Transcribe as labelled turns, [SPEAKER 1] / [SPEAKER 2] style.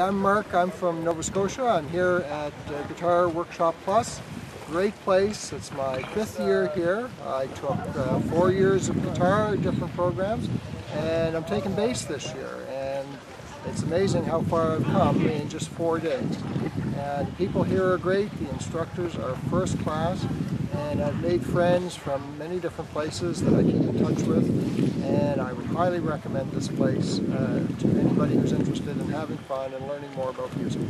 [SPEAKER 1] I'm Mark. I'm from Nova Scotia. I'm here at uh, Guitar Workshop Plus. Great place. It's my fifth year here. I took uh, four years of guitar, different programs, and I'm taking bass this year. And it's amazing how far I've come in just four days. And people here are great. The instructors are first class. And I've made friends from many different places that I keep in touch with. And I would highly recommend this place uh, to anybody who's interested in having fun and learning more about music.